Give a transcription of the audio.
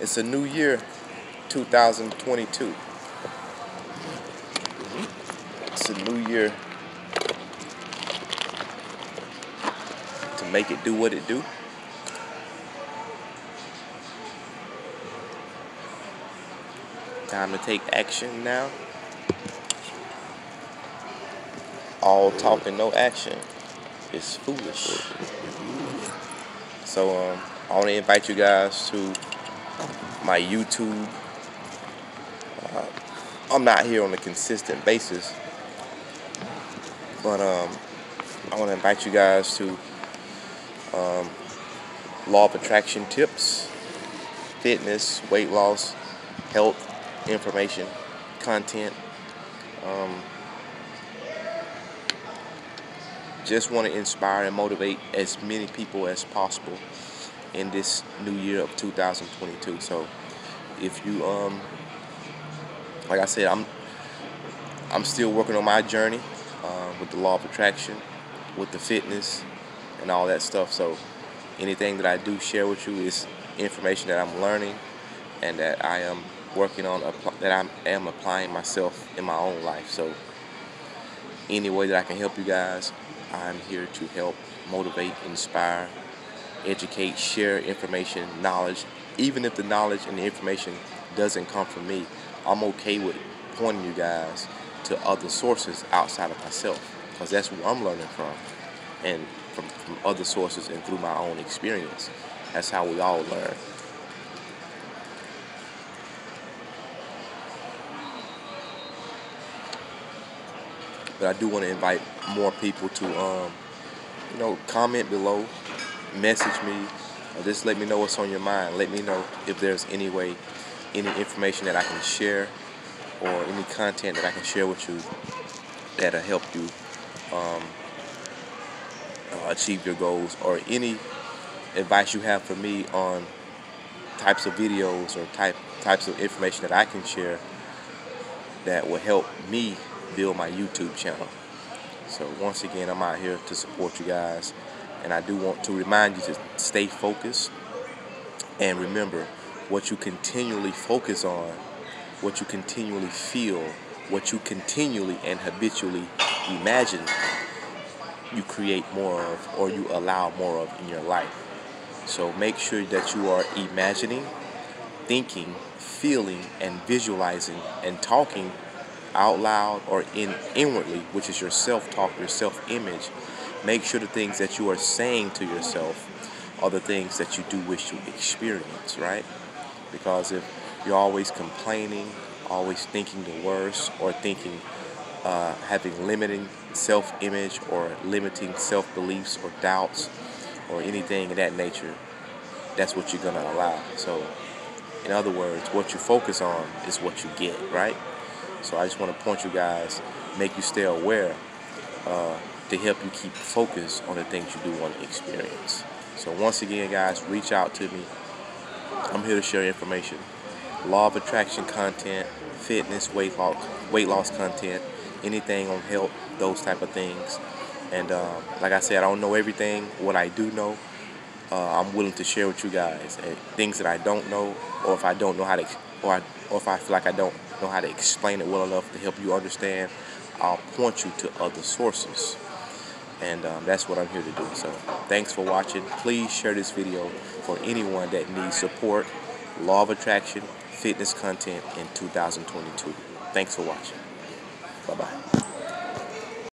It's a new year, 2022. It's a new year to make it do what it do. Time to take action now. All talk and no action is foolish. So um, I want to invite you guys to my YouTube. Uh, I'm not here on a consistent basis, but um, I want to invite you guys to um, law of attraction tips, fitness, weight loss, health information, content. Um, just want to inspire and motivate as many people as possible in this new year of 2022. So if you um like I said, I'm I'm still working on my journey uh, with the law of attraction, with the fitness and all that stuff. So anything that I do share with you is information that I'm learning and that I am working on that I am applying myself in my own life. So any way that I can help you guys, I'm here to help motivate, inspire, educate, share information, knowledge. Even if the knowledge and the information doesn't come from me, I'm okay with pointing you guys to other sources outside of myself because that's where I'm learning from and from, from other sources and through my own experience. That's how we all learn. But I do want to invite more people to, um, you know, comment below, message me, or just let me know what's on your mind. Let me know if there's any way, any information that I can share, or any content that I can share with you that'll help you um, uh, achieve your goals, or any advice you have for me on types of videos or type types of information that I can share that will help me build my YouTube channel. So once again, I'm out here to support you guys. And I do want to remind you to stay focused. And remember, what you continually focus on, what you continually feel, what you continually and habitually imagine, you create more of or you allow more of in your life. So make sure that you are imagining, thinking, feeling, and visualizing and talking out loud or in inwardly, which is your self-talk, your self-image, make sure the things that you are saying to yourself are the things that you do wish to experience, right? Because if you're always complaining, always thinking the worst, or thinking, uh, having limiting self-image or limiting self-beliefs or doubts or anything of that nature, that's what you're gonna allow. So, in other words, what you focus on is what you get, right? So I just want to point you guys, make you stay aware uh, to help you keep focused on the things you do want to experience. So once again, guys, reach out to me. I'm here to share information, law of attraction content, fitness, weight loss, weight loss content, anything on health, those type of things. And um, like I said, I don't know everything. What I do know, uh, I'm willing to share with you guys. And things that I don't know, or if I don't know how to, or, I, or if I feel like I don't know how to explain it well enough to help you understand, I'll point you to other sources. And um, that's what I'm here to do. So thanks for watching. Please share this video for anyone that needs support, law of attraction, fitness content in 2022. Thanks for watching. Bye-bye.